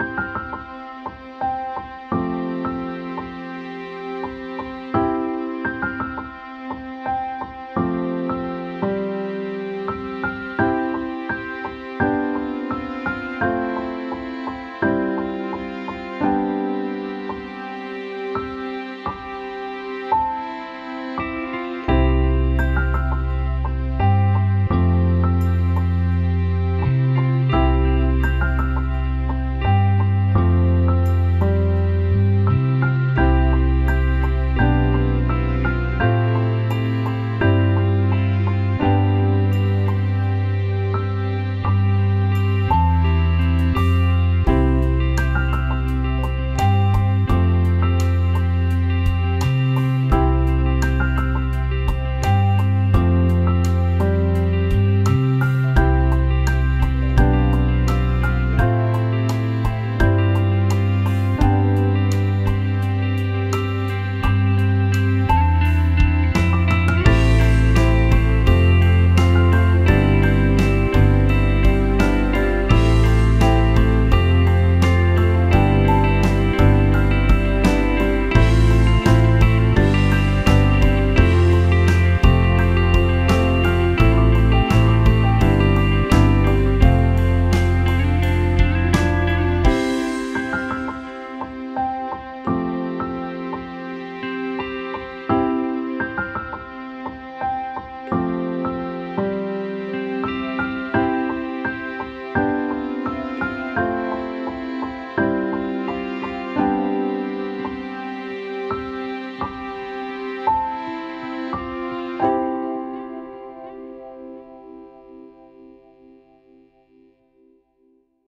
you